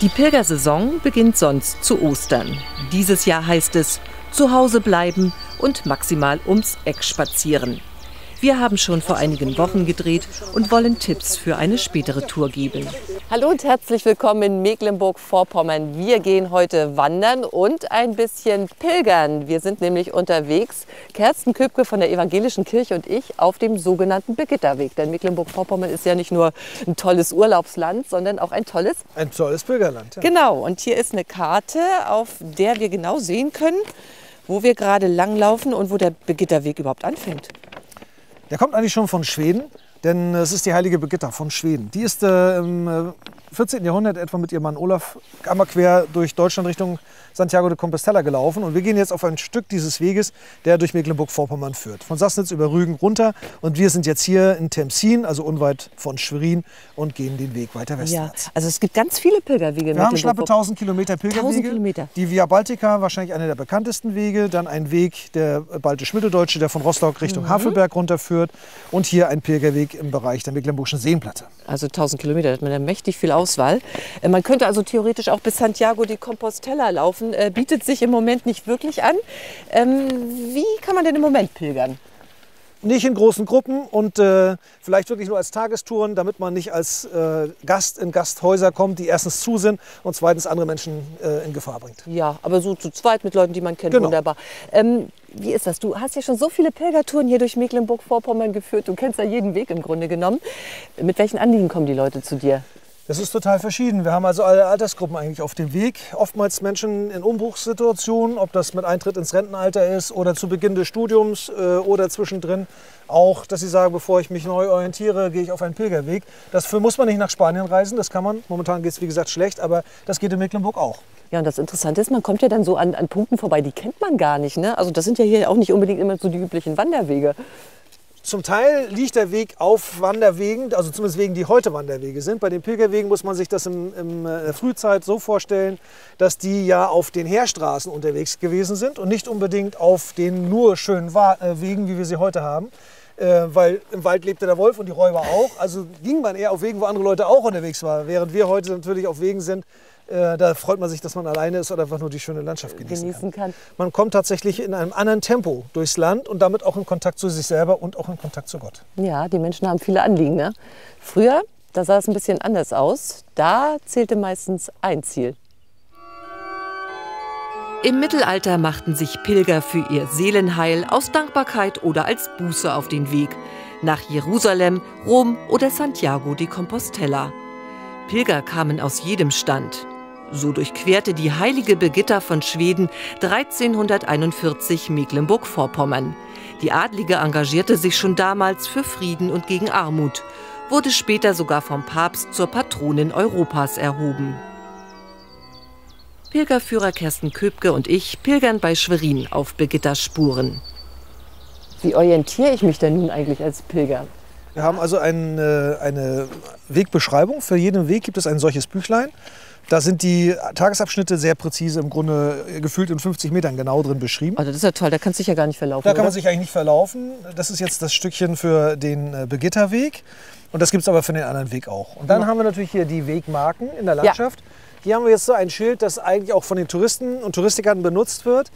Die Pilgersaison beginnt sonst zu Ostern. Dieses Jahr heißt es zu Hause bleiben und maximal ums Eck spazieren. Wir haben schon vor einigen Wochen gedreht und wollen Tipps für eine spätere Tour geben. Hallo und herzlich willkommen in Mecklenburg-Vorpommern. Wir gehen heute wandern und ein bisschen pilgern. Wir sind nämlich unterwegs, Kersten Köpke von der Evangelischen Kirche und ich, auf dem sogenannten Begitterweg. Denn Mecklenburg-Vorpommern ist ja nicht nur ein tolles Urlaubsland, sondern auch ein tolles... Ein tolles Pilgerland. Ja. Genau, und hier ist eine Karte, auf der wir genau sehen können, wo wir gerade langlaufen und wo der Begitterweg überhaupt anfängt. Der kommt eigentlich schon von Schweden, denn es ist die heilige Birgitta von Schweden. Die ist äh, im 14. Äh, Jahrhundert etwa mit ihrem Mann Olaf einmal quer durch Deutschland Richtung Santiago de Compostela gelaufen. Und wir gehen jetzt auf ein Stück dieses Weges, der durch Mecklenburg-Vorpommern führt. Von Sassnitz über Rügen runter. Und wir sind jetzt hier in Temsin, also unweit von Schwerin, und gehen den Weg weiter westwärts. Ja, also es gibt ganz viele Pilgerwege. Wir haben schlappe 1000 Kilometer Pilgerwege. 1000 Kilometer. Die Via Baltica, wahrscheinlich einer der bekanntesten Wege. Dann ein Weg, der baltisch-mitteldeutsche, der von Rostock Richtung mhm. Havelberg runterführt. Und hier ein Pilgerweg im Bereich der Mecklenburgischen Seenplatte. Also 1000 Kilometer, da hat man ja mächtig viel Auswahl. Äh, man könnte also theoretisch auch bis Santiago de Compostela laufen laufen äh, bietet sich im Moment nicht wirklich an. Ähm, wie kann man denn im Moment pilgern? Nicht in großen Gruppen und äh, vielleicht wirklich nur als Tagestouren, damit man nicht als äh, Gast in Gasthäuser kommt, die erstens zu sind und zweitens andere Menschen äh, in Gefahr bringt. Ja, aber so zu zweit mit Leuten, die man kennt, genau. wunderbar. Ähm, wie ist das? Du hast ja schon so viele Pilgertouren hier durch Mecklenburg-Vorpommern geführt. Du kennst ja jeden Weg im Grunde genommen. Mit welchen Anliegen kommen die Leute zu dir? Das ist total verschieden. Wir haben also alle Altersgruppen eigentlich auf dem Weg. Oftmals Menschen in Umbruchssituationen, ob das mit Eintritt ins Rentenalter ist oder zu Beginn des Studiums äh, oder zwischendrin. Auch, dass sie sagen, bevor ich mich neu orientiere, gehe ich auf einen Pilgerweg. Dafür muss man nicht nach Spanien reisen, das kann man. Momentan geht es wie gesagt schlecht, aber das geht in Mecklenburg auch. Ja, und das Interessante ist, man kommt ja dann so an, an Punkten vorbei, die kennt man gar nicht. Ne? Also das sind ja hier auch nicht unbedingt immer so die üblichen Wanderwege. Zum Teil liegt der Weg auf Wanderwegen, also zumindest Wegen, die heute Wanderwege sind. Bei den Pilgerwegen muss man sich das in, der äh, Frühzeit so vorstellen, dass die ja auf den Heerstraßen unterwegs gewesen sind und nicht unbedingt auf den nur schönen äh, Wegen, wie wir sie heute haben. Äh, weil im Wald lebte der Wolf und die Räuber auch. Also ging man eher auf Wegen, wo andere Leute auch unterwegs waren. Während wir heute natürlich auf Wegen sind, äh, da freut man sich, dass man alleine ist oder einfach nur die schöne Landschaft genießen, genießen kann. kann. Man kommt tatsächlich in einem anderen Tempo durchs Land und damit auch in Kontakt zu sich selber und auch in Kontakt zu Gott. Ja, die Menschen haben viele Anliegen. Ne? Früher, da sah es ein bisschen anders aus. Da zählte meistens ein Ziel. Im Mittelalter machten sich Pilger für ihr Seelenheil aus Dankbarkeit oder als Buße auf den Weg nach Jerusalem, Rom oder Santiago de Compostela. Pilger kamen aus jedem Stand, so durchquerte die heilige Birgitta von Schweden 1341 Mecklenburg-Vorpommern. Die Adlige engagierte sich schon damals für Frieden und gegen Armut, wurde später sogar vom Papst zur Patronin Europas erhoben. Pilgerführer Kersten Köpke und ich pilgern bei Schwerin auf Birgittas Spuren. Wie orientiere ich mich denn nun eigentlich als Pilger? Wir haben also eine, eine Wegbeschreibung. Für jeden Weg gibt es ein solches Büchlein. Da sind die Tagesabschnitte sehr präzise, im Grunde gefühlt in 50 Metern genau drin beschrieben. Also das ist ja toll, da kannst du dich ja gar nicht verlaufen. Da kann oder? man sich eigentlich nicht verlaufen. Das ist jetzt das Stückchen für den äh, Begitterweg. Und das gibt es aber für den anderen Weg auch. Und dann ja. haben wir natürlich hier die Wegmarken in der Landschaft. Ja. Hier haben wir jetzt so ein Schild, das eigentlich auch von den Touristen und Touristikern benutzt wird.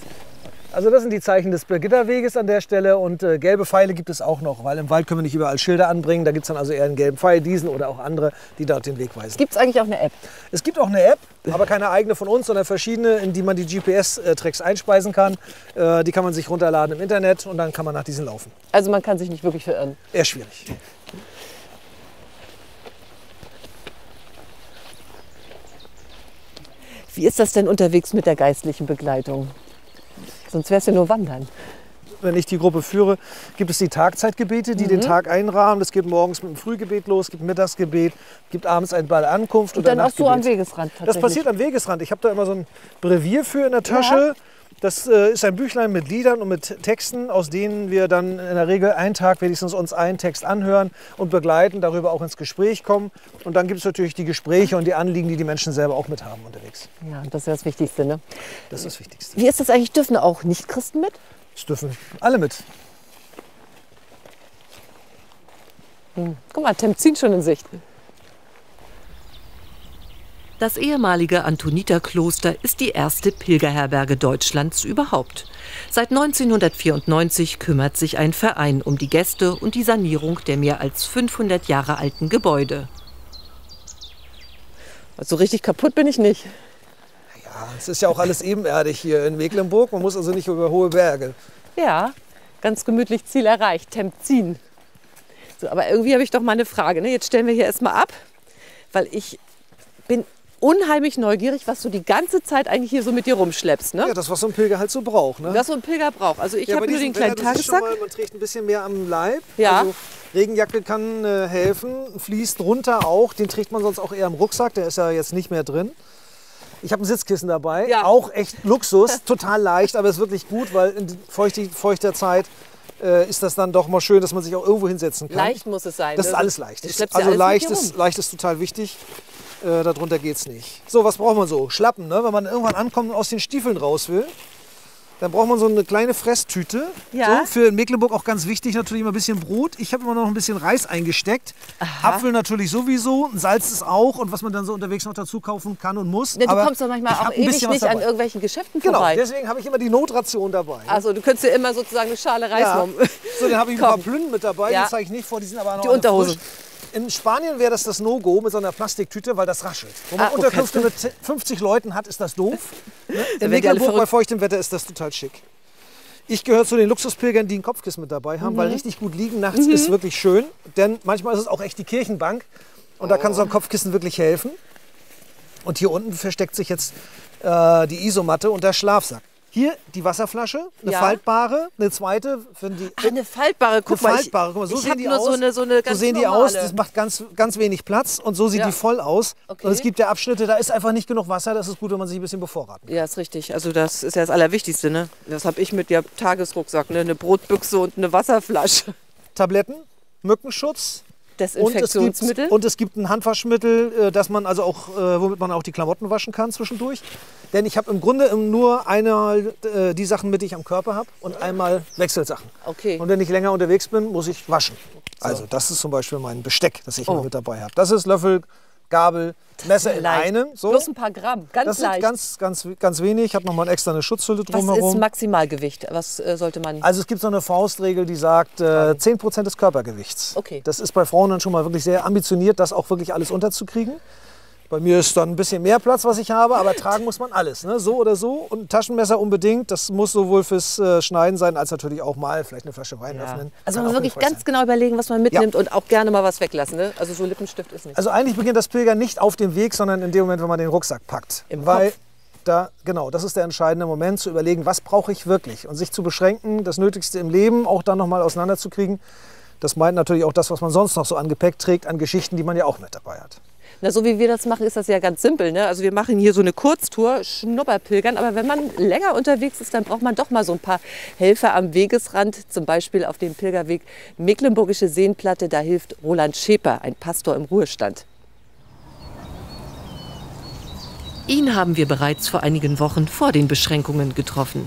Also das sind die Zeichen des Gitterweges an der Stelle und äh, gelbe Pfeile gibt es auch noch, weil im Wald können wir nicht überall Schilder anbringen. Da gibt es dann also eher einen gelben Pfeil, diesen oder auch andere, die dort den Weg weisen. Gibt es eigentlich auch eine App? Es gibt auch eine App, aber keine eigene von uns, sondern verschiedene, in die man die GPS-Tracks einspeisen kann. Äh, die kann man sich runterladen im Internet und dann kann man nach diesen laufen. Also man kann sich nicht wirklich verirren? Eher schwierig. Wie ist das denn unterwegs mit der geistlichen Begleitung? Sonst wärst du nur wandern. Wenn ich die Gruppe führe, gibt es die Tagzeitgebete, die mhm. den Tag einrahmen. Das geht morgens mit dem Frühgebet los, gibt Mittagsgebet, gibt abends ein Ball Ankunft und, und dann auch so am Wegesrand. Das passiert am Wegesrand. Ich habe da immer so ein Brevier für in der Tasche. Ja. Das äh, ist ein Büchlein mit Liedern und mit Texten, aus denen wir dann in der Regel einen Tag wenigstens uns einen Text anhören und begleiten, darüber auch ins Gespräch kommen. Und dann gibt es natürlich die Gespräche und die Anliegen, die die Menschen selber auch mit haben unterwegs. Ja, das ist das Wichtigste, ne? Das ist das Wichtigste. Wie ist das eigentlich? Dürfen auch Nicht-Christen mit? Das dürfen alle mit. Hm. Guck mal, Temzin schon in Sicht. Das ehemalige Antoniterkloster ist die erste Pilgerherberge Deutschlands überhaupt. Seit 1994 kümmert sich ein Verein um die Gäste und die Sanierung der mehr als 500 Jahre alten Gebäude. Also richtig kaputt bin ich nicht. Ja, es ist ja auch alles ebenerdig hier in Mecklenburg. Man muss also nicht über hohe Berge. Ja, ganz gemütlich Ziel erreicht, Temzin. So, aber irgendwie habe ich doch mal eine Frage. Ne? Jetzt stellen wir hier erstmal ab, weil ich unheimlich neugierig, was du die ganze Zeit eigentlich hier so mit dir rumschleppst. Ne? Ja, das, was so ein Pilger halt so braucht. Ne? Was so ein Pilger braucht. Also ich Ja, habe nur den kleinen Wetter, das Tagessack. Mal, man trägt ein bisschen mehr am Leib. Ja. Also Regenjacke kann äh, helfen, fließt runter auch. Den trägt man sonst auch eher im Rucksack. Der ist ja jetzt nicht mehr drin. Ich habe ein Sitzkissen dabei, Ja. auch echt Luxus, total leicht, aber ist wirklich gut, weil in feuchtig, feuchter Zeit äh, ist das dann doch mal schön, dass man sich auch irgendwo hinsetzen kann. Leicht muss es sein. Das ist ne? alles leicht. Ist- Also leicht ist, leicht ist total wichtig. Äh, darunter geht's nicht. So, was braucht man so? Schlappen, ne? Wenn man irgendwann ankommt und aus den Stiefeln raus will, dann braucht man so eine kleine Fresstüte. Ja. So, für Mecklenburg auch ganz wichtig natürlich immer ein bisschen Brot. Ich habe immer noch ein bisschen Reis eingesteckt. Apfel natürlich sowieso, Salz ist auch und was man dann so unterwegs noch dazu kaufen kann und muss. Ne, du Aber kommst doch manchmal auch ewig nicht an irgendwelchen Geschäften Genau, vorbei. deswegen habe ich immer die Notration dabei. Also du könntest dir immer sozusagen eine Schale Reis Ja. nehmen. So, dann habe ich ein paar Plünnen mit dabei, Ja. die zeige ich nicht vor, die sind aber noch Die Unterhosen. In Spanien wäre das das No-Go mit so einer Plastiktüte, weil das raschelt. Wo man Ah, okay. Unterkünfte mit 50 Leuten hat, ist das doof. Ne? In Mecklenburg bei feuchtem Wetter ist das total schick. Ich gehöre zu den Luxuspilgern, die ein Kopfkissen mit dabei haben, Mhm. weil richtig gut liegen nachts ist wirklich schön. Denn manchmal ist es auch echt die Kirchenbank und da kann so ein Kopfkissen wirklich helfen. Und hier unten versteckt sich jetzt äh, die Isomatte und der Schlafsack. Hier die Wasserflasche, eine Ja. faltbare, eine zweite für die Ach, eine faltbare, guck eine mal. faltbare. Guck mal, so ich sehen die nur aus. so eine, so eine ganz so sehen die normale. aus. Das macht ganz, ganz wenig Platz und so sieht Ja. die voll aus. Okay. Und es gibt ja Abschnitte, da ist einfach nicht genug Wasser. Das ist gut, wenn man sich ein bisschen bevorraten. Ja, ist richtig. Also das ist ja das Allerwichtigste. Ne? Das habe ich mit der Tagesrucksack. Ne? Eine Brotbüchse und eine Wasserflasche. Tabletten, Mückenschutz. Und es, gibt, Desinfektionsmittel. und es gibt ein Handwaschmittel, äh, das man also auch, äh, womit man auch die Klamotten waschen kann zwischendurch. Denn ich habe im Grunde nur einmal äh, die Sachen mit, die ich am Körper habe und einmal Wechselsachen. Okay. Und wenn ich länger unterwegs bin, muss ich waschen. Also das ist zum Beispiel mein Besteck, das ich Oh. immer mit dabei habe. Das ist Löffel, Gabel, Messer in einem. So. Bloß ein paar Gramm. Ganz Das leicht. ganz, ganz, ganz wenig. Ich habe noch mal eine extra eine Schutzhülle Was ist drumherum. Maximalgewicht? Was äh, sollte man. Also es gibt so eine Faustregel, die sagt äh, 10% des Körpergewichts. Okay. Das ist bei Frauen dann schon mal wirklich sehr ambitioniert, das auch wirklich alles unterzukriegen. Bei mir ist dann ein bisschen mehr Platz, was ich habe, aber tragen muss man alles. Ne? So oder so. Und ein Taschenmesser unbedingt. Das muss sowohl fürs äh, Schneiden sein, als natürlich auch mal vielleicht eine Flasche Wein öffnen. also man muss wirklich ganz sein. genau überlegen, was man mitnimmt und auch gerne mal was weglassen. Ne? Also so Lippenstift ist nicht. Also eigentlich beginnt das Pilgern nicht auf dem Weg, sondern in dem Moment, wenn man den Rucksack packt. Im Weil Kopf. da, genau, das ist der entscheidende Moment, zu überlegen, was brauche ich wirklich und sich zu beschränken, das Nötigste im Leben auch dann nochmal auseinanderzukriegen. Das meint natürlich auch das, was man sonst noch so an Gepäck trägt, an Geschichten, die man ja auch mit dabei hat. Na, so wie wir das machen, ist das ja ganz simpel. Ne? Also wir machen hier so eine Kurztour, Schnupperpilgern. Aber wenn man länger unterwegs ist, dann braucht man doch mal so ein paar Helfer am Wegesrand. Zum Beispiel auf dem Pilgerweg Mecklenburgische Seenplatte. Da hilft Roland Scheper, ein Pastor im Ruhestand. Ihn haben wir bereits vor einigen Wochen vor den Beschränkungen getroffen.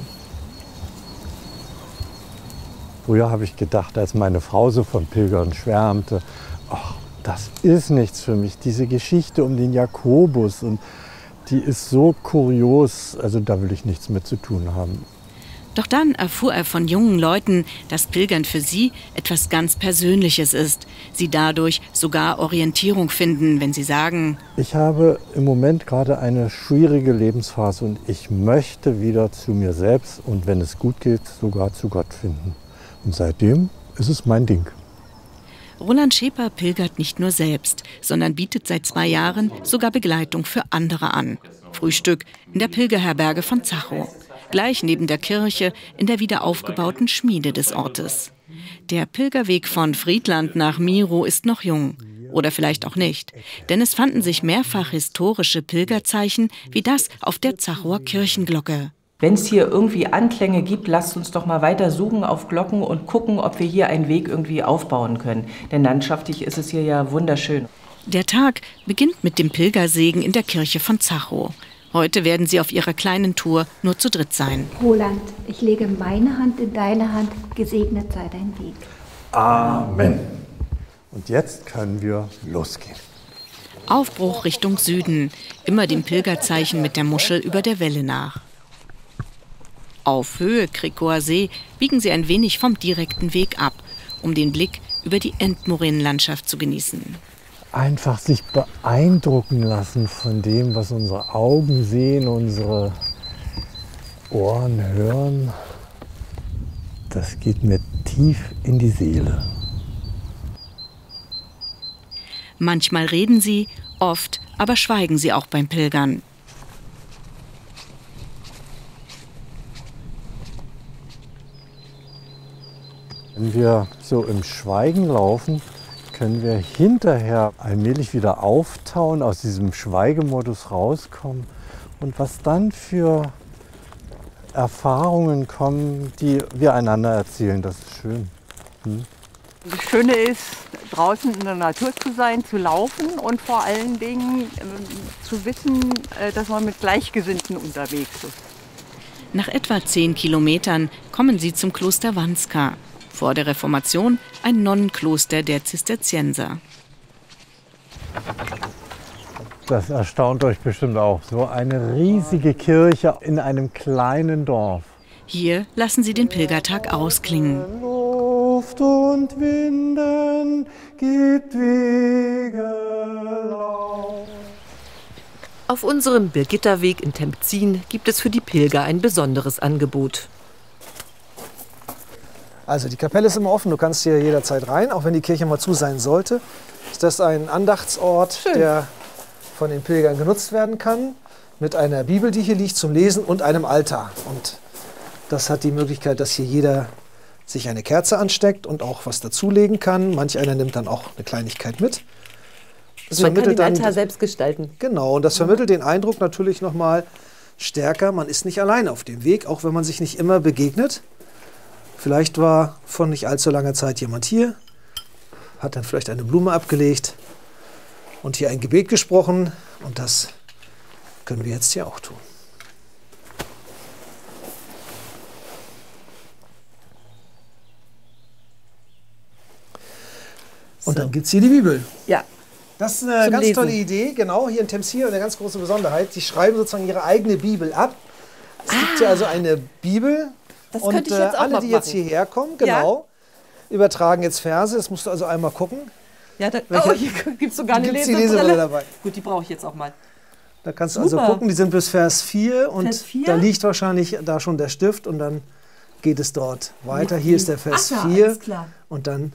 Früher habe ich gedacht, als meine Frau so von Pilgern schwärmte, ach, das ist nichts für mich. Diese Geschichte um den Jakobus und die ist so kurios, also da will ich nichts mit zu tun haben. Doch dann erfuhr er von jungen Leuten, dass Pilgern für sie etwas ganz Persönliches ist. Sie dadurch sogar Orientierung finden, wenn sie sagen, Ich habe im Moment gerade eine schwierige Lebensphase und ich möchte wieder zu mir selbst und wenn es gut geht, sogar zu Gott finden. Und seitdem ist es mein Ding. Roland Scheper pilgert nicht nur selbst, sondern bietet seit zwei Jahren sogar Begleitung für andere an. Frühstück in der Pilgerherberge von Zachow, gleich neben der Kirche in der wiederaufgebauten Schmiede des Ortes. Der Pilgerweg von Friedland nach Miro ist noch jung. Oder vielleicht auch nicht. Denn es fanden sich mehrfach historische Pilgerzeichen wie das auf der Zachower Kirchenglocke. Wenn es hier irgendwie Anklänge gibt, lasst uns doch mal weiter suchen auf Glocken und gucken, ob wir hier einen Weg irgendwie aufbauen können. Denn landschaftlich ist es hier ja wunderschön. Der Tag beginnt mit dem Pilgersegen in der Kirche von Zachow. Heute werden sie auf ihrer kleinen Tour nur zu dritt sein. Roland, ich lege meine Hand in deine Hand, gesegnet sei dein Weg. Amen. Und jetzt können wir losgehen. Aufbruch Richtung Süden, immer dem Pilgerzeichen mit der Muschel über der Welle nach. Auf Höhe Kricoer See biegen sie ein wenig vom direkten Weg ab, um den Blick über die Endmoränenlandschaft zu genießen. Einfach sich beeindrucken lassen von dem, was unsere Augen sehen, unsere Ohren hören. Das geht mir tief in die Seele. Manchmal reden sie, oft aber schweigen sie auch beim Pilgern. Wenn wir so im Schweigen laufen, können wir hinterher allmählich wieder auftauen, aus diesem Schweigemodus rauskommen. Und was dann für Erfahrungen kommen, die wir einander erzählen, das ist schön. Hm? Das Schöne ist, draußen in der Natur zu sein, zu laufen und vor allen Dingen äh, zu wissen, äh, dass man mit Gleichgesinnten unterwegs ist. Nach etwa zehn Kilometern kommen sie zum Kloster Wanska. Vor der Reformation ein Nonnenkloster der Zisterzienser. Das erstaunt euch bestimmt auch. So eine riesige Kirche in einem kleinen Dorf. Hier lassen sie den Pilgertag ausklingen. Luft und Winden gibt Wege Lauf. Auf unserem Birgitterweg in Tempzin gibt es für die Pilger ein besonderes Angebot. Also die Kapelle ist immer offen, du kannst hier jederzeit rein, auch wenn die Kirche mal zu sein sollte. Ist das ein Andachtsort, Schön. der von den Pilgern genutzt werden kann, mit einer Bibel, die hier liegt zum Lesen und einem Altar. Und das hat die Möglichkeit, dass hier jeder sich eine Kerze ansteckt und auch was dazulegen kann. Manch einer nimmt dann auch eine Kleinigkeit mit. Das Man kann den dann- Altar selbst gestalten. Genau, und das vermittelt den Eindruck natürlich nochmal stärker, man ist nicht alleine auf dem Weg, auch wenn man sich nicht immer begegnet. Vielleicht war von nicht allzu langer Zeit jemand hier, hat dann vielleicht eine Blume abgelegt und hier ein Gebet gesprochen und das können wir jetzt hier auch tun. Und dann gibt es hier die Bibel. Ja, Das ist eine Zum ganz Lesen. tolle Idee, genau, hier in Temsir eine ganz große Besonderheit. Die schreiben sozusagen ihre eigene Bibel ab. Es gibt hier also eine Bibel Ah. Das und könnte ich äh, jetzt auch alle, mal die jetzt hierher kommen, genau, übertragen jetzt Verse. Das musst du also einmal gucken. ja da, Welche- oh, hier gibt es sogar eine Gibt's die Lesebrille. Lesebrille dabei. Gut, die brauche ich jetzt auch mal. Da kannst du Super. also gucken, die sind bis Vers 4 und Vers 4? da liegt wahrscheinlich da schon der Stift und dann geht es dort weiter. Hier ist der Vers Ach ja, 4 alles klar. und dann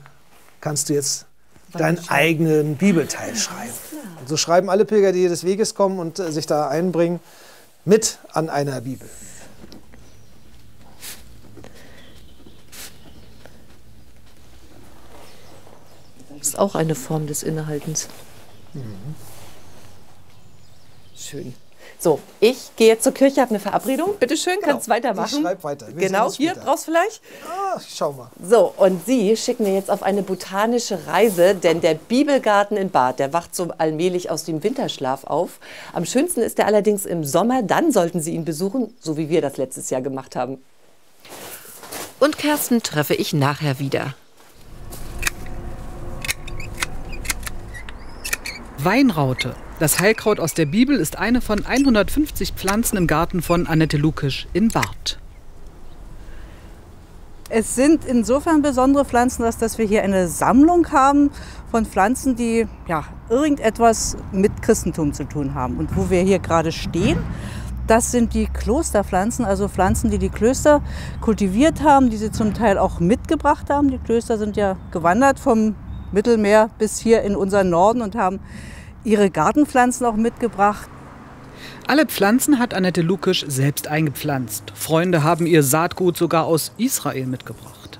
kannst du jetzt deinen eigenen Bibelteil schreiben. Und so schreiben alle Pilger, die des Weges kommen und äh, sich da einbringen, mit an einer Bibel. Ist auch eine Form des Innehaltens. Schön. So, ich gehe jetzt zur Kirche, habe eine Verabredung. Bitte schön, kannst Genau. weitermachen. Ich schreib weiter. Wir Genau, hier brauchst du vielleicht. Ah, schau mal. So, und Sie schicken mir jetzt auf eine botanische Reise, denn der Bibelgarten in Bad, der wacht so allmählich aus dem Winterschlaf auf. Am schönsten ist er allerdings im Sommer, dann sollten Sie ihn besuchen, so wie wir das letztes Jahr gemacht haben. Und Kersten treffe ich nachher wieder. Weinraute. Das Heilkraut aus der Bibel ist eine von 150 Pflanzen im Garten von Annette Lukisch in Barth. Es sind insofern besondere Pflanzen, dass, dass wir hier eine Sammlung haben von Pflanzen, die ja, irgendetwas mit Christentum zu tun haben. Und wo wir hier gerade stehen, das sind die Klosterpflanzen, also Pflanzen, die die Klöster kultiviert haben, die sie zum Teil auch mitgebracht haben. Die Klöster sind ja gewandert vom Mittelmeer bis hier in unseren Norden und haben ihre Gartenpflanzen auch mitgebracht. Alle Pflanzen hat Annette Lukisch selbst eingepflanzt. Freunde haben ihr Saatgut sogar aus Israel mitgebracht.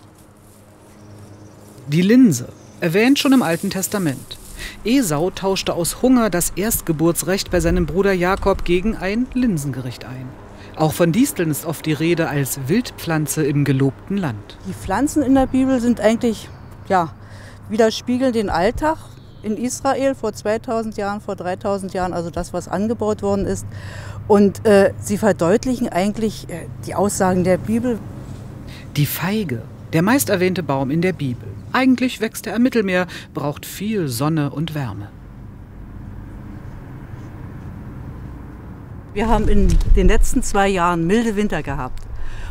Die Linse, erwähnt schon im Alten Testament. Esau tauschte aus Hunger das Erstgeburtsrecht bei seinem Bruder Jakob gegen ein Linsengericht ein. Auch von Disteln ist oft die Rede als Wildpflanze im gelobten Land. Die Pflanzen in der Bibel sind eigentlich, ja, widerspiegeln den Alltag in Israel vor 2000 Jahren, vor 3000 Jahren, also das, was angebaut worden ist. Und äh, sie verdeutlichen eigentlich äh, die Aussagen der Bibel. Die Feige, der meist erwähnte Baum in der Bibel. Eigentlich wächst er am Mittelmeer, braucht viel Sonne und Wärme. Wir haben in den letzten zwei Jahren milde Winter gehabt.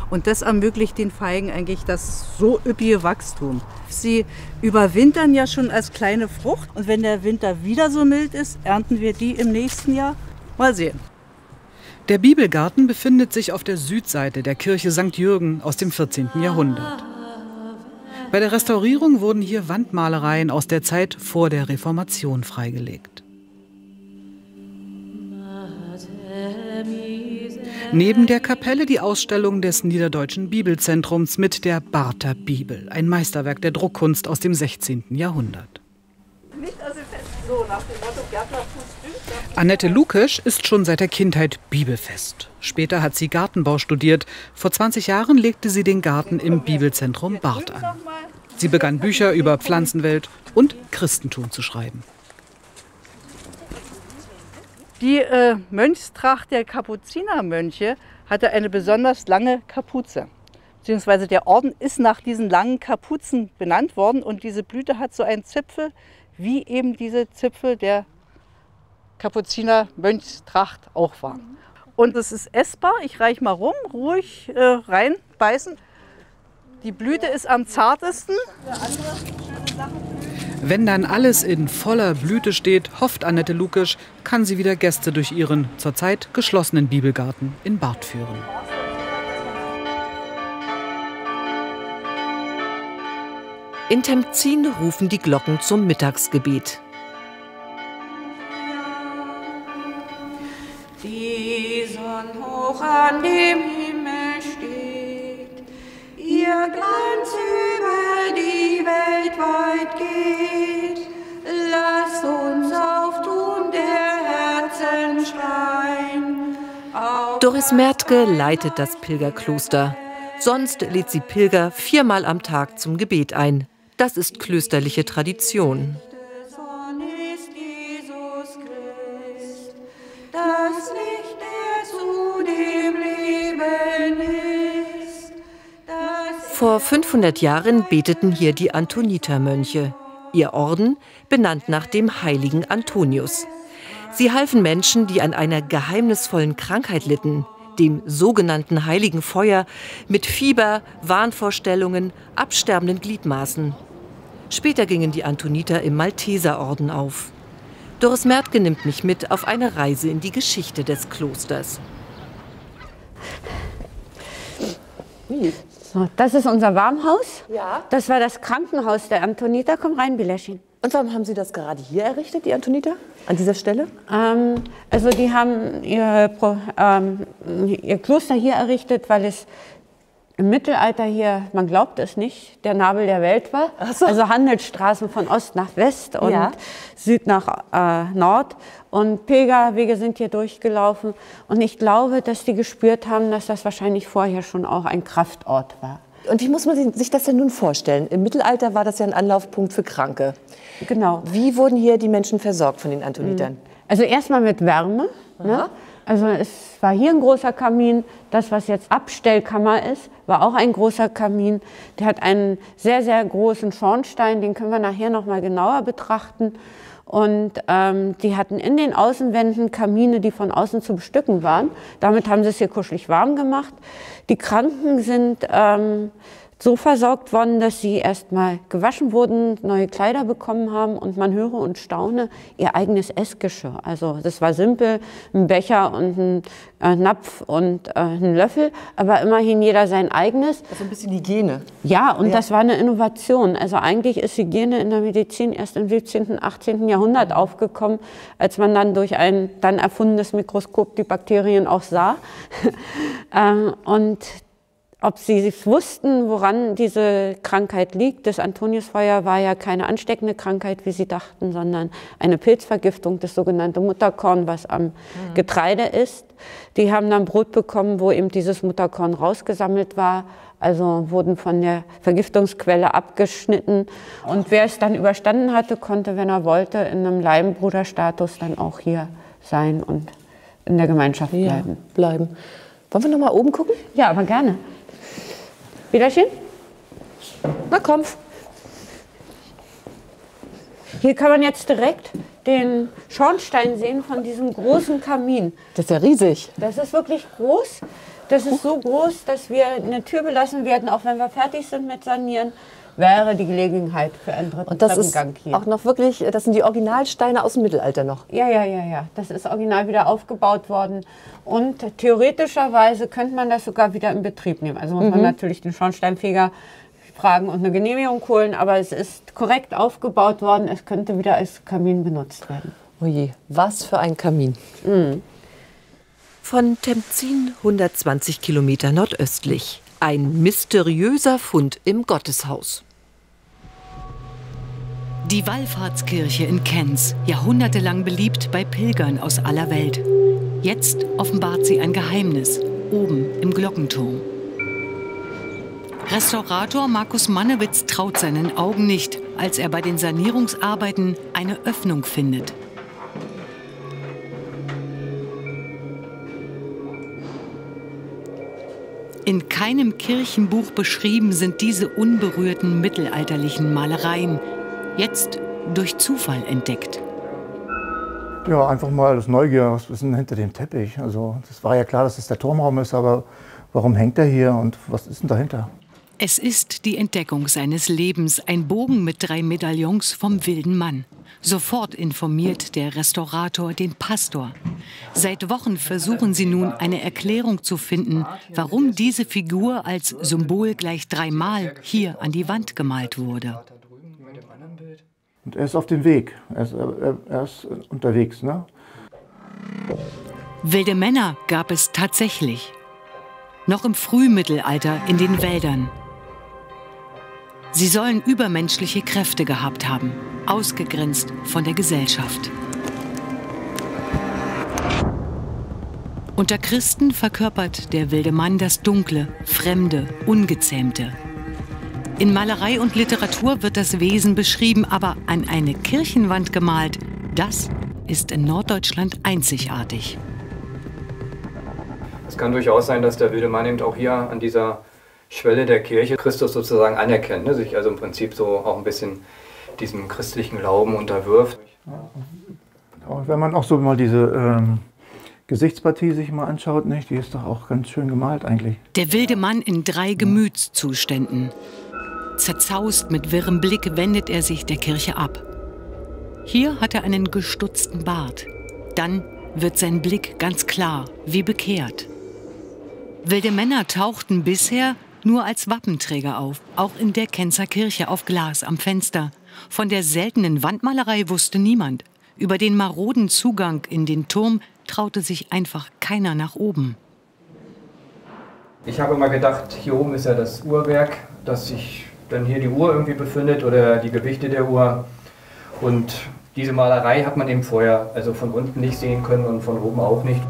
Und das ermöglicht den Feigen eigentlich das so üppige Wachstum. Sie überwintern ja schon als kleine Frucht. Und wenn der Winter wieder so mild ist, ernten wir die im nächsten Jahr. Mal sehen. Der Bibelgarten befindet sich auf der Südseite der Kirche St. Jürgen aus dem 14. Jahrhundert. Bei der Restaurierung wurden hier Wandmalereien aus der Zeit vor der Reformation freigelegt. Neben der Kapelle die Ausstellung des Niederdeutschen Bibelzentrums mit der Barther Bibel, ein Meisterwerk der Druckkunst aus dem 16. Jahrhundert. Annette Lukisch ist schon seit der Kindheit bibelfest. Später hat sie Gartenbau studiert. Vor 20 Jahren legte sie den Garten im Bibelzentrum Barth an. Sie begann Bücher über Pflanzenwelt und Christentum zu schreiben. Die äh, Mönchstracht der Kapuzinermönche hatte eine besonders lange Kapuze. Beziehungsweise der Orden ist nach diesen langen Kapuzen benannt worden und diese Blüte hat so einen Zipfel, wie eben diese Zipfel der Kapuziner Mönchstracht auch war. Und es ist essbar, ich reiche mal rum, ruhig äh, reinbeißen. Die Blüte ist am zartesten. Wenn dann alles in voller Blüte steht, hofft Annette Lukisch, kann sie wieder Gäste durch ihren zurzeit geschlossenen Bibelgarten in Barth führen. In Temzin rufen die Glocken zum Mittagsgebet. Die Sonne hoch an dem Himmel steht, ihr Glanz weit geht. Lasst uns auftun der Herzen. Doris Mertke leitet das Pilgerkloster. Sonst lädt sie Pilger viermal am Tag zum Gebet ein. Das ist klösterliche Tradition. Vor 500 Jahren beteten hier die Antonitermönche. Ihr Orden benannt nach dem heiligen Antonius. Sie halfen Menschen, die an einer geheimnisvollen Krankheit litten, dem sogenannten heiligen Feuer, mit Fieber, Wahnvorstellungen, absterbenden Gliedmaßen. Später gingen die Antoniter im Malteserorden auf. Doris Mertke nimmt mich mit auf eine Reise in die Geschichte des Klosters. So, das ist unser Warmhaus. Ja. Das war das Krankenhaus der Antoniter. Komm rein, Bileschin. Und warum haben Sie das gerade hier errichtet, die Antoniter? An dieser Stelle? Ähm, also die haben ihr, ähm, ihr Kloster hier errichtet, weil es im Mittelalter hier, man glaubt es nicht, der Nabel der Welt war. Also Handelsstraßen von Ost nach West und Ja. Süd nach äh, Nord. Und Pilgerwege sind hier durchgelaufen. Und ich glaube, dass die gespürt haben, dass das wahrscheinlich vorher schon auch ein Kraftort war. Und wie muss man sich das denn nun vorstellen? Im Mittelalter war das ja ein Anlaufpunkt für Kranke. Genau. Wie wurden hier die Menschen versorgt von den Antonitern? Also erstmal mit Wärme. Ne? Also es war hier ein großer Kamin. Das, was jetzt Abstellkammer ist, war auch ein großer Kamin. Der hat einen sehr, sehr großen Schornstein. Den können wir nachher noch mal genauer betrachten. Und ähm, die hatten in den Außenwänden Kamine, die von außen zu bestücken waren. Damit haben sie es hier kuschelig warm gemacht. Die Kranken sind ähm, so versorgt worden, dass sie erstmal gewaschen wurden, neue Kleider bekommen haben und man höre und staune, ihr eigenes Essgeschirr. Also das war simpel, ein Becher und ein äh, Napf und äh, ein Löffel, aber immerhin jeder sein eigenes. Also ein bisschen Hygiene. Ja, und das war eine Innovation. Also eigentlich ist Hygiene in der Medizin erst im 17., 18. Jahrhundert aufgekommen, als man dann durch ein dann erfundenes Mikroskop die Bakterien auch sah. ähm, und ob sie wussten, woran diese Krankheit liegt. Das Antoniusfeuer war ja keine ansteckende Krankheit, wie sie dachten, sondern eine Pilzvergiftung, das sogenannte Mutterkorn, was am Getreide ist. Die haben dann Brot bekommen, wo eben dieses Mutterkorn rausgesammelt war. Also wurden von der Vergiftungsquelle abgeschnitten. Und wer es dann überstanden hatte, konnte, wenn er wollte, in einem Leibenbruderstatus dann auch hier sein und in der Gemeinschaft bleiben. bleiben. Wollen wir noch mal oben gucken? Ja, aber gerne. Wiederchen? Na komm. Hier kann man jetzt direkt den Schornstein sehen von diesem großen Kamin. Das ist ja riesig. Das ist wirklich groß. Das ist so groß, dass wir eine Tür belassen werden, auch wenn wir fertig sind mit Sanieren. Wäre die Gelegenheit für einen dritten Und das ist hier. auch noch wirklich, das sind die Originalsteine aus dem Mittelalter noch. Ja, ja, ja, ja. Das ist original wieder aufgebaut worden. Und theoretischerweise könnte man das sogar wieder in Betrieb nehmen. Also muss man Mhm. natürlich den Schornsteinfeger fragen und eine Genehmigung holen. Aber es ist korrekt aufgebaut worden. Es könnte wieder als Kamin benutzt werden. Oje, was für ein Kamin. Von Temzin 120 Kilometer nordöstlich. Ein mysteriöser Fund im Gotteshaus. Die Wallfahrtskirche in Kenz, jahrhundertelang beliebt bei Pilgern aus aller Welt. Jetzt offenbart sie ein Geheimnis, oben im Glockenturm. Restaurator Markus Mannewitz traut seinen Augen nicht, als er bei den Sanierungsarbeiten eine Öffnung findet. In keinem Kirchenbuch beschrieben sind diese unberührten mittelalterlichen Malereien, jetzt durch Zufall entdeckt. Ja, einfach mal aus Neugier, was ist denn hinter dem Teppich? Also, das war ja klar, dass es der Turmraum ist, aber warum hängt er hier und was ist denn dahinter? Es ist die Entdeckung seines Lebens, ein Bogen mit drei Medaillons vom wilden Mann. Sofort informiert der Restaurator den Pastor. Seit Wochen versuchen sie nun eine Erklärung zu finden, warum diese Figur als Symbol gleich dreimal hier an die Wand gemalt wurde. Und er ist auf dem Weg, er ist, er, er ist unterwegs. Ne? Wilde Männer gab es tatsächlich. Noch im Frühmittelalter in den Wäldern. Sie sollen übermenschliche Kräfte gehabt haben, ausgegrenzt von der Gesellschaft. Unter Christen verkörpert der wilde Mann das Dunkle, Fremde, Ungezähmte. In Malerei und Literatur wird das Wesen beschrieben, aber an eine Kirchenwand gemalt, das ist in Norddeutschland einzigartig. Es kann durchaus sein, dass der wilde Mann eben auch hier an dieser Schwelle der Kirche Christus sozusagen anerkennt, ne? sich also im Prinzip so auch ein bisschen diesem christlichen Glauben unterwirft. Wenn man auch so mal diese ähm, Gesichtspartie sich mal anschaut, nicht? die ist doch auch ganz schön gemalt eigentlich. Der wilde Mann in drei Gemütszuständen. Zerzaust mit wirrem Blick wendet er sich der Kirche ab. Hier hat er einen gestutzten Bart. Dann wird sein Blick ganz klar, wie bekehrt. Wilde Männer tauchten bisher nur als Wappenträger auf, auch in der Kenzer Kirche auf Glas am Fenster. Von der seltenen Wandmalerei wusste niemand. Über den maroden Zugang in den Turm traute sich einfach keiner nach oben. Ich habe immer gedacht, hier oben ist ja das Uhrwerk, dass sich dann hier die Uhr irgendwie befindet oder die Gewichte der Uhr. Und diese Malerei hat man eben vorher also von unten nicht sehen können und von oben auch nicht.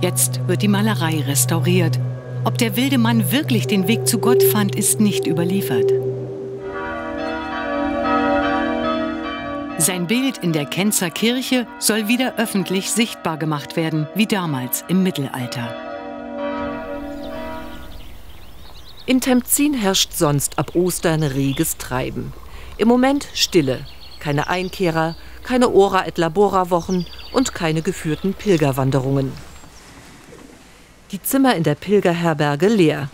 Jetzt wird die Malerei restauriert. Ob der wilde Mann wirklich den Weg zu Gott fand, ist nicht überliefert. Sein Bild in der Kenzer Kirche soll wieder öffentlich sichtbar gemacht werden, wie damals im Mittelalter. In Temzin herrscht sonst ab Ostern reges Treiben. Im Moment Stille. Keine Einkehrer, keine Ora et Labora Wochen und keine geführten Pilgerwanderungen. Die Zimmer in der Pilgerherberge leer.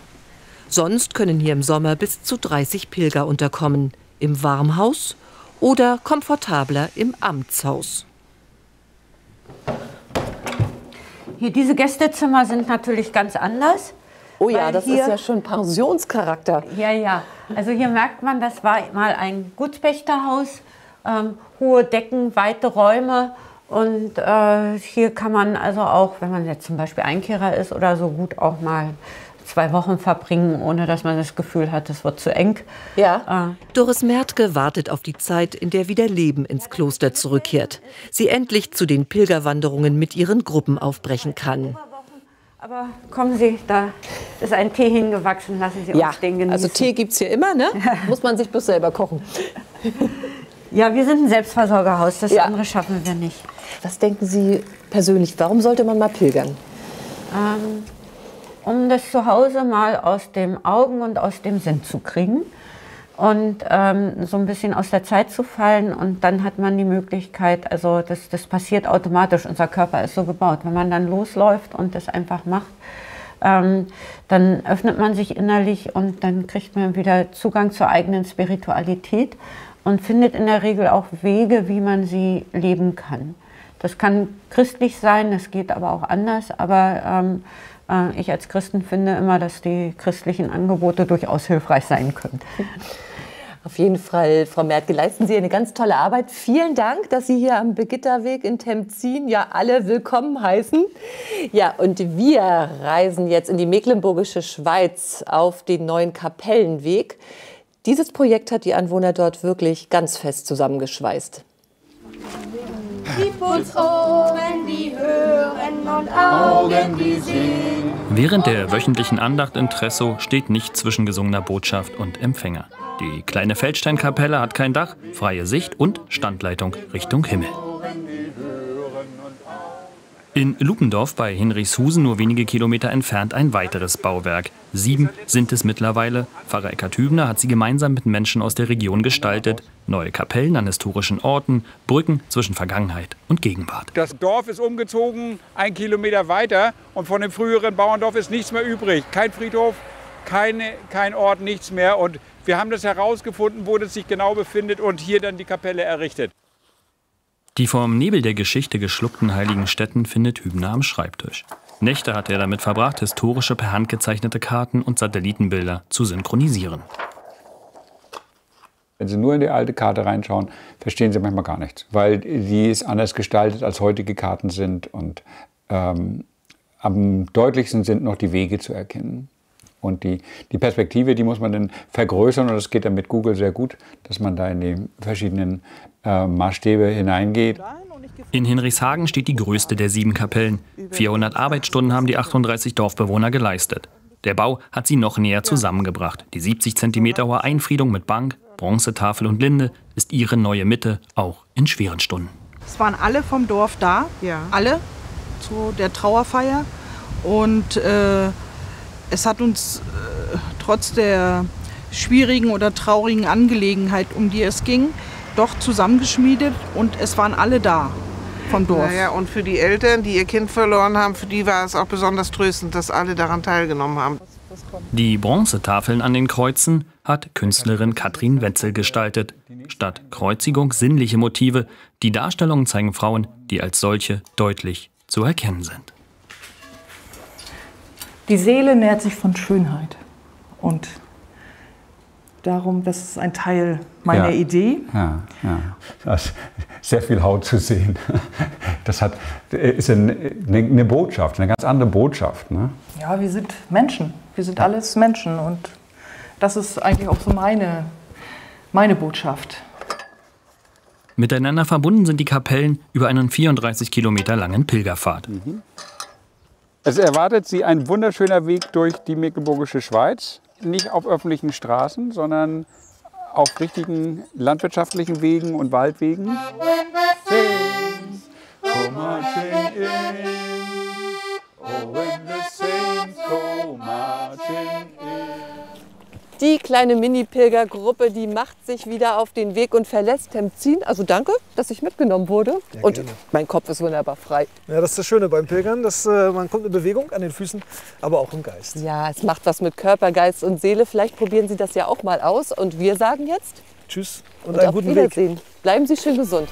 Sonst können hier im Sommer bis zu 30 Pilger unterkommen. Im Warmhaus oder komfortabler im Amtshaus. Hier, diese Gästezimmer sind natürlich ganz anders. Oh ja, das hier- ist ja schon Pensionscharakter. Ja, ja. Also hier merkt man, das war mal ein Gutspächterhaus. Ähm, hohe Decken, weite Räume. Und äh, hier kann man also auch, wenn man jetzt zum Beispiel Einkehrer ist oder so, gut auch mal zwei Wochen verbringen, ohne dass man das Gefühl hat, es wird zu eng. Ja. Doris Mertke wartet auf die Zeit, in der wieder Leben ins Kloster zurückkehrt. Sie endlich zu den Pilgerwanderungen mit ihren Gruppen aufbrechen kann. Aber kommen Sie, da ist ein Tee hingewachsen, lassen Sie Ja, uns den genießen. also Tee gibt es hier immer, ne? Muss man sich bloß selber kochen. Ja, wir sind ein Selbstversorgerhaus, das Ja. andere schaffen wir nicht. Was denken Sie persönlich, warum sollte man mal pilgern? Ähm, um das Zuhause mal aus dem Augen und aus dem Sinn zu kriegen. und ähm, so ein bisschen aus der Zeit zu fallen. Und dann hat man die Möglichkeit, also das, das passiert automatisch, unser Körper ist so gebaut. Wenn man dann losläuft und das einfach macht, ähm, dann öffnet man sich innerlich und dann kriegt man wieder Zugang zur eigenen Spiritualität und findet in der Regel auch Wege, wie man sie leben kann. Das kann christlich sein, das geht aber auch anders, aber ähm, äh, ich als Christen finde immer, dass die christlichen Angebote durchaus hilfreich sein können. Auf jeden Fall, Frau Mertke, leisten Sie eine ganz tolle Arbeit. Vielen Dank, dass Sie hier am Begitterweg in Temzin ja alle willkommen heißen. Ja, und wir reisen jetzt in die mecklenburgische Schweiz auf den neuen Kapellenweg. Dieses Projekt hat die Anwohner dort wirklich ganz fest zusammengeschweißt. Gib uns Ohren, die hören und Augen, die sehen. Während der wöchentlichen Andacht in Tresso steht nicht zwischen gesungener Botschaft und Empfänger. Die kleine Feldsteinkapelle hat kein Dach, freie Sicht und Standleitung Richtung Himmel. In Lupendorf bei Hinrichshusen, nur wenige Kilometer entfernt, ein weiteres Bauwerk. Sieben sind es mittlerweile. Pfarrer Eckart Hübner hat sie gemeinsam mit Menschen aus der Region gestaltet. Neue Kapellen an historischen Orten, Brücken zwischen Vergangenheit und Gegenwart. Das Dorf ist umgezogen, ein Kilometer weiter und von dem früheren Bauerndorf ist nichts mehr übrig. Kein Friedhof, keine, kein Ort, nichts mehr. Und wir haben das herausgefunden, wo das sich genau befindet und hier dann die Kapelle errichtet. Die vom Nebel der Geschichte geschluckten heiligen Stätten findet Hübner am Schreibtisch. Nächte hat er damit verbracht, historische per Hand gezeichnete Karten und Satellitenbilder zu synchronisieren. Wenn Sie nur in die alte Karte reinschauen, verstehen Sie manchmal gar nichts, weil die ist anders gestaltet, als heutige Karten sind. Und ähm, am deutlichsten sind noch die Wege zu erkennen. Und die, die Perspektive, die muss man dann vergrößern und das geht dann mit Google sehr gut, dass man da in die verschiedenen äh, Maßstäbe hineingeht. In Hinrichshagen steht die größte der sieben Kapellen. 400 Arbeitsstunden haben die 38 Dorfbewohner geleistet. Der Bau hat sie noch näher zusammengebracht. Die 70 cm hohe Einfriedung mit Bank, Bronzetafel und Linde ist ihre neue Mitte, auch in schweren Stunden. Es waren alle vom Dorf da, ja. alle zu der Trauerfeier. Und äh, es hat uns äh, trotz der schwierigen oder traurigen Angelegenheit, um die es ging, doch zusammengeschmiedet und es waren alle da vom Dorf. Naja, und für die Eltern, die ihr Kind verloren haben, für die war es auch besonders tröstend, dass alle daran teilgenommen haben. Die Bronzetafeln an den Kreuzen hat Künstlerin Katrin Wetzel gestaltet. Statt Kreuzigung sinnliche Motive. Die Darstellungen zeigen Frauen, die als solche deutlich zu erkennen sind. Die Seele nährt sich von Schönheit. Und darum, das ist ein Teil meiner ja. Idee. Ja, ja. Das ist sehr viel Haut zu sehen. Das hat, ist eine, eine Botschaft, eine ganz andere Botschaft. Ne? Ja, wir sind Menschen. Wir sind alles Menschen. Und das ist eigentlich auch so meine, meine Botschaft. Miteinander verbunden sind die Kapellen über einen 34 Kilometer langen Pilgerpfad. Mhm. Es erwartet Sie ein wunderschöner Weg durch die Mecklenburgische Schweiz. Nicht auf öffentlichen Straßen, sondern auf richtigen landwirtschaftlichen Wegen und Waldwegen. Die kleine Mini-Pilgergruppe, die macht sich wieder auf den Weg und verlässt Temzin. Also danke, dass ich mitgenommen wurde. Ja, und gerne. mein Kopf ist wunderbar frei. Ja, das ist das Schöne beim Pilgern, dass äh, man kommt in Bewegung an den Füßen, aber auch im Geist. Ja, es macht was mit Körper, Geist und Seele. Vielleicht probieren Sie das ja auch mal aus. Und wir sagen jetzt Tschüss und, und einen auf guten Weg. Wiedersehen. Bleiben Sie schön gesund.